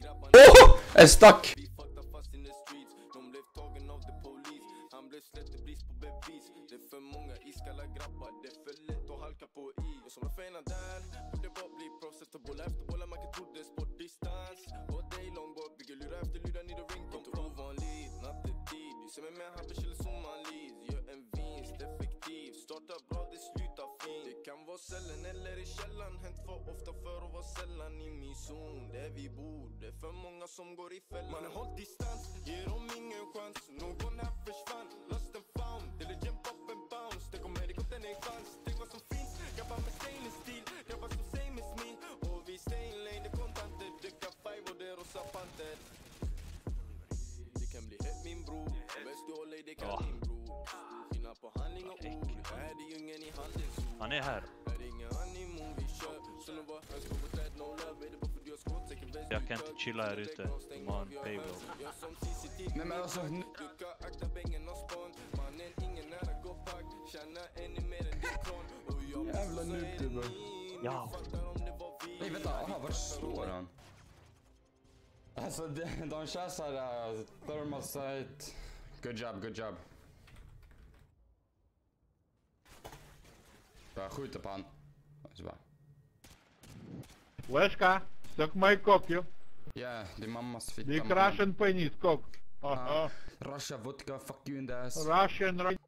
grabbar, Oh! Är stuck! Källaren Hänt för ofta för att vara sällan i min zon. Där vi bor Det är för många som går i fällan. Mannen håll distans, ger dem ingen chans. Någon här försvann, lost and found. Diligent pop and bounce. Det kommer helikoptern i chans Tänk vad som finns Grabbar med stainless steel. Grabbar som same as me. Och vi stay in lane, det är kontanter Dyka five och det är rosa panter. Det kan bli hett min bror. Om bäst du håller det kan din bror. Skillnad på handling och ord. Här är det djungeln i handelshot Han är här. Jag kan inte chilla här ute. De har en paywall. Nej men alltså... Jävla noob du bro. Ja. Nej vänta, aha, vart står han? Alltså de, de kör såhär uh, äh, thermosite. Good job, good job. Jag skjuter på han. Och så bara... Where Так my cock, you. Yeah, the mama's fit. The Russian penis cock. Uh -huh. Uh, Russia vodka, fuck you in the ass. Russian, Russian.